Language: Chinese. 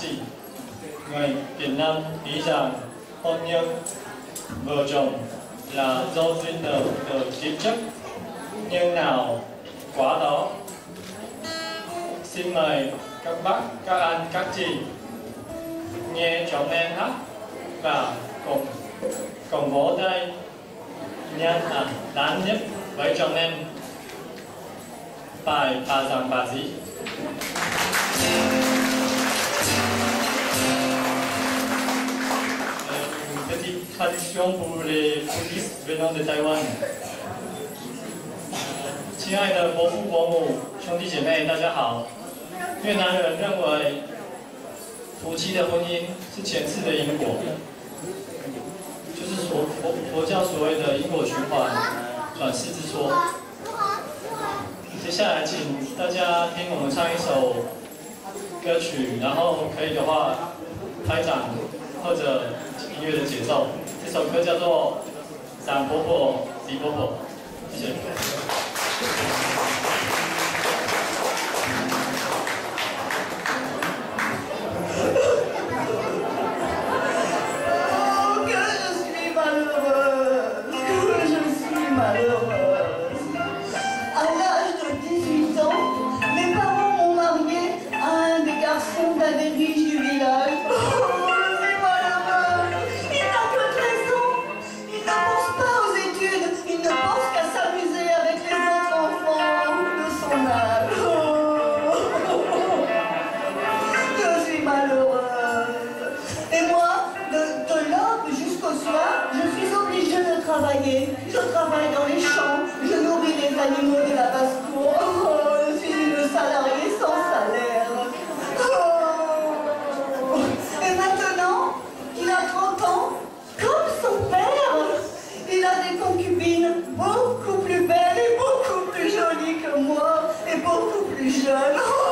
chị người Việt Nam nghĩ rằng hôn nhân vợ chồng là do duyên nợ được chiếm chấp nhưng nào quá đó. Xin mời các bác, các anh, các chị nghe chọn em hát và cùng cùng vỗ tay nhân à đáng nhất với chọn em bài bà rằng bà gì Thank you. Traduction pour les touristes venant de Taïwan. 亲爱的伯父伯母、兄弟姐妹，大家好。越南人认为夫妻的婚姻是前世的因果，就是佛佛教所谓的因果循环、转世之说。接下来，请大家听我们唱一首歌曲，然后可以的话拍掌或者音乐的节奏。这首歌叫做《长婆婆李婆婆》，谢谢。Je travaille dans les champs, je nourris les animaux de la basse-cour. Oh, je suis une salariée sans salaire. Oh. Et maintenant qu'il a 30 ans, comme son père, il a des concubines beaucoup plus belles et beaucoup plus jolies que moi et beaucoup plus jeunes.